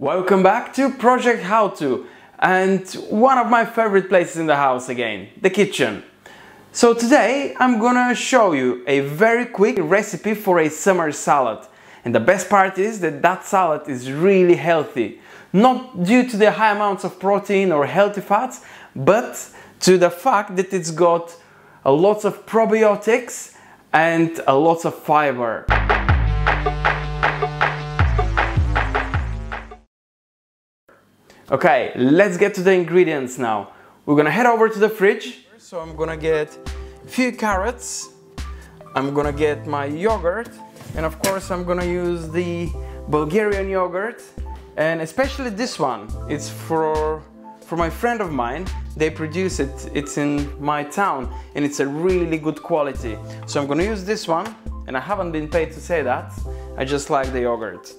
Welcome back to Project How To and one of my favorite places in the house again, the kitchen. So today I'm gonna show you a very quick recipe for a summer salad. And the best part is that that salad is really healthy. Not due to the high amounts of protein or healthy fats, but to the fact that it's got a lot of probiotics and a lot of fiber. Okay, let's get to the ingredients now. We're gonna head over to the fridge. So I'm gonna get a few carrots. I'm gonna get my yogurt. And of course I'm gonna use the Bulgarian yogurt. And especially this one. It's for, for my friend of mine. They produce it, it's in my town. And it's a really good quality. So I'm gonna use this one. And I haven't been paid to say that. I just like the yogurt.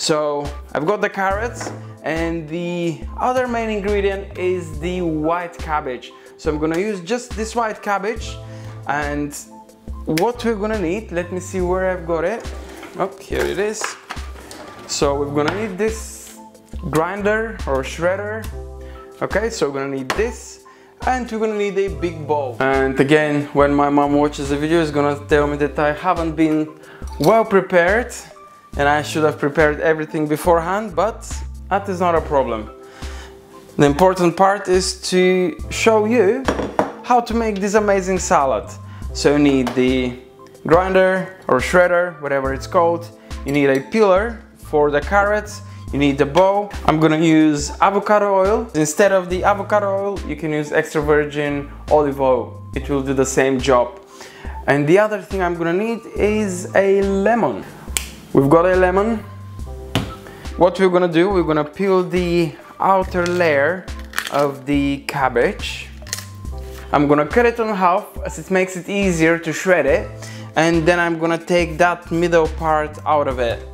So I've got the carrots and the other main ingredient is the white cabbage. So I'm gonna use just this white cabbage and what we're gonna need, let me see where I've got it. Oh, here it is. So we're gonna need this grinder or shredder. Okay, so we're gonna need this and we're gonna need a big bowl. And again, when my mom watches the video, is gonna tell me that I haven't been well prepared and I should have prepared everything beforehand, but that is not a problem. The important part is to show you how to make this amazing salad. So you need the grinder or shredder, whatever it's called. You need a peeler for the carrots. You need the bowl. I'm gonna use avocado oil. Instead of the avocado oil, you can use extra virgin olive oil. It will do the same job. And the other thing I'm gonna need is a lemon. We've got a lemon. What we're gonna do, we're gonna peel the outer layer of the cabbage. I'm gonna cut it on half as it makes it easier to shred it. And then I'm gonna take that middle part out of it.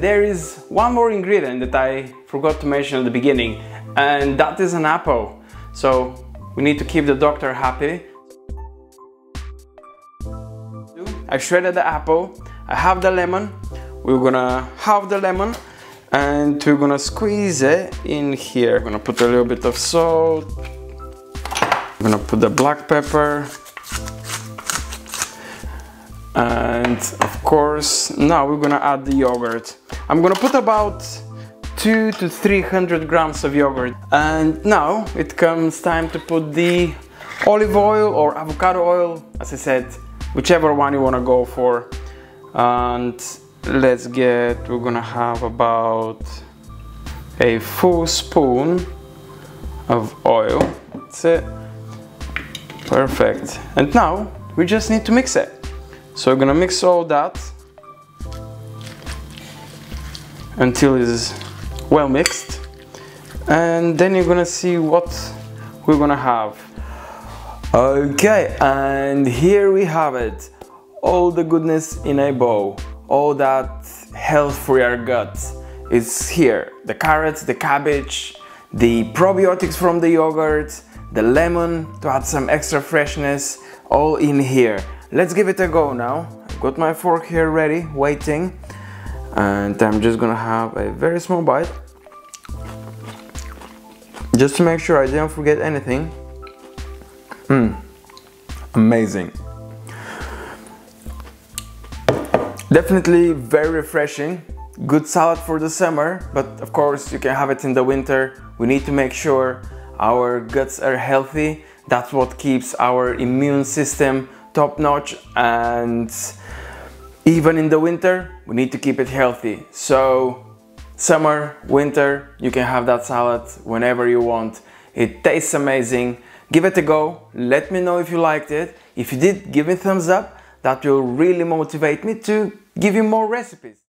There is one more ingredient that I forgot to mention at the beginning and that is an apple. So we need to keep the doctor happy. I shredded the apple, I have the lemon, we're gonna have the lemon and we're gonna squeeze it in here. I'm gonna put a little bit of salt, I'm gonna put the black pepper, and of course now we're gonna add the yogurt. I'm gonna put about two to 300 grams of yogurt. And now it comes time to put the olive oil or avocado oil as I said whichever one you want to go for. And let's get we're gonna have about a full spoon of oil. That's it. Perfect. And now we just need to mix it so we're gonna mix all that until it's well mixed and then you're gonna see what we're gonna have. Okay, and here we have it. All the goodness in a bowl. All that health for your gut is here. The carrots, the cabbage, the probiotics from the yogurt, the lemon to add some extra freshness, all in here. Let's give it a go now. I've got my fork here ready, waiting. And I'm just gonna have a very small bite. Just to make sure I didn't forget anything. Mmm, amazing. Definitely very refreshing. Good salad for the summer, but of course you can have it in the winter. We need to make sure our guts are healthy. That's what keeps our immune system top notch and even in the winter we need to keep it healthy. So summer winter you can have that salad whenever you want. It tastes amazing. Give it a go. Let me know if you liked it. If you did give me a thumbs up. That will really motivate me to give you more recipes